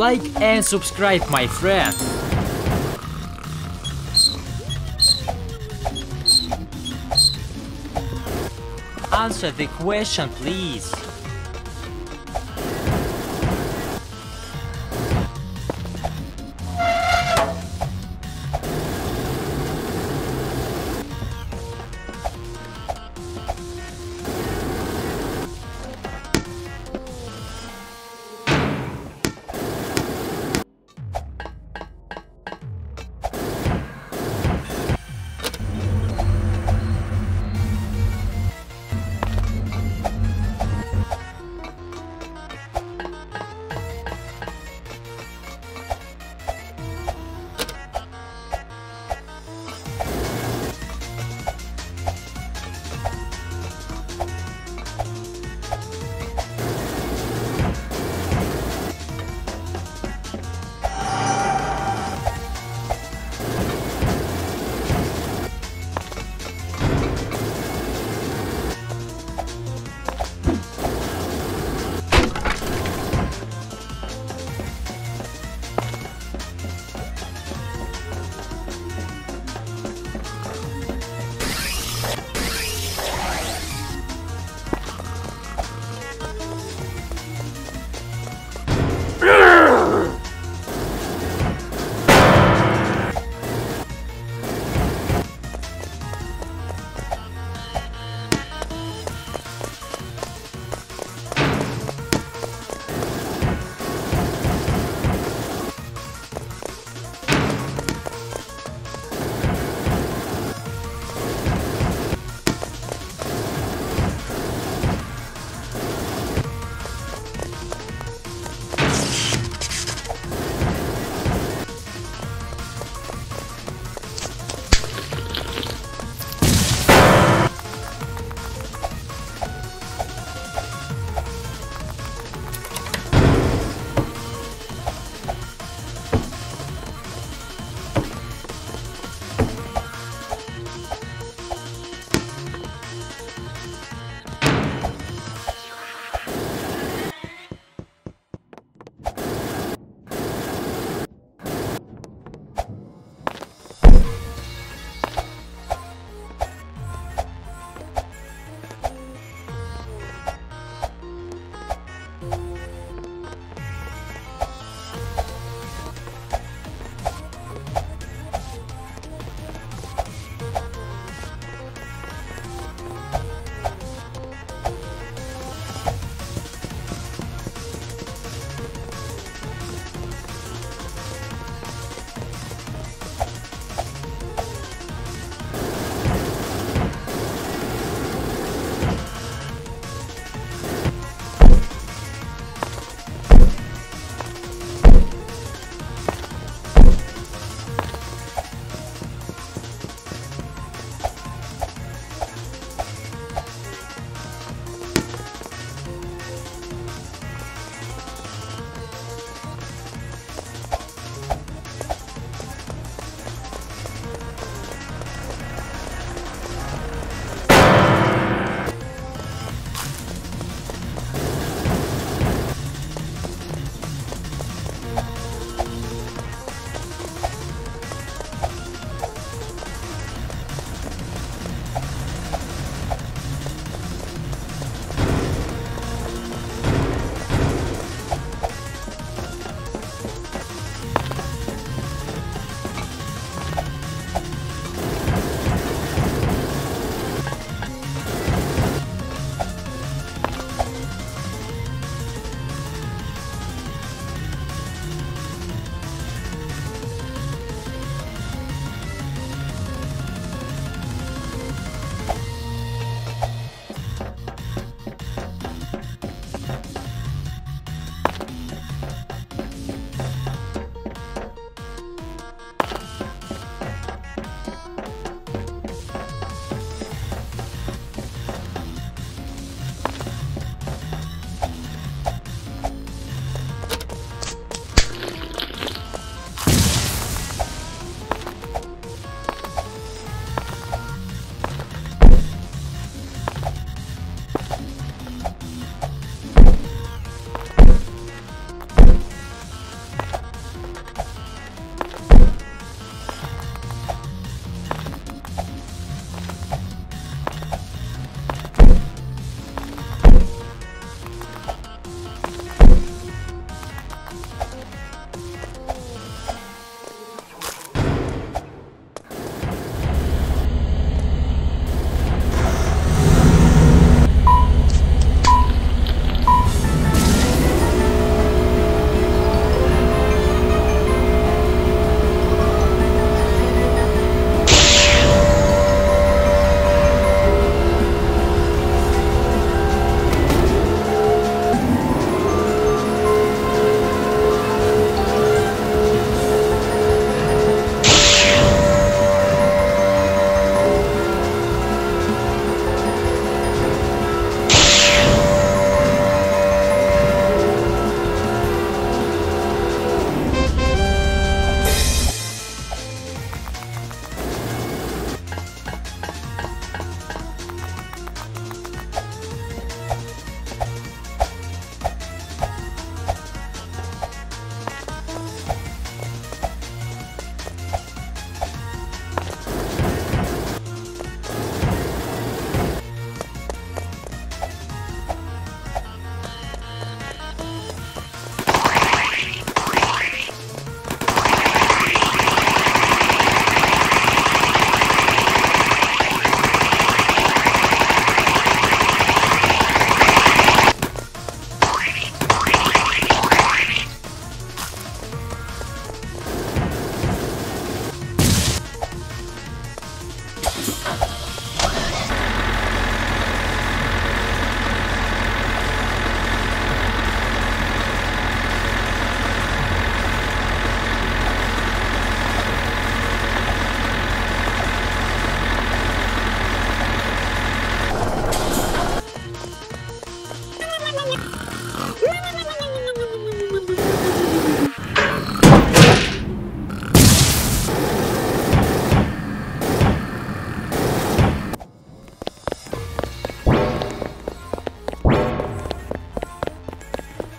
like and subscribe my friend. Answer the question please.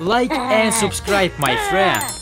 Like and subscribe my friend.